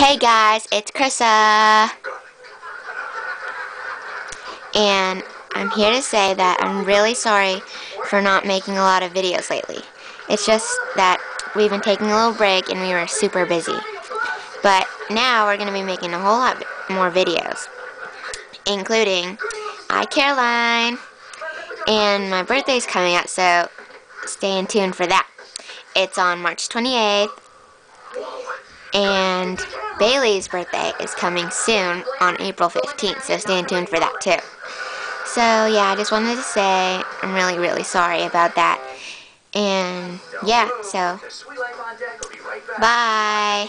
Hey guys, it's Chrissa. And I'm here to say that I'm really sorry for not making a lot of videos lately. It's just that we've been taking a little break and we were super busy. But now we're going to be making a whole lot more videos. Including I Caroline. And my birthday's coming up, so stay in tune for that. It's on March 28th. And Bailey's birthday is coming soon on April 15th, so stay tuned for that too. So yeah, I just wanted to say I'm really, really sorry about that. And yeah, so bye.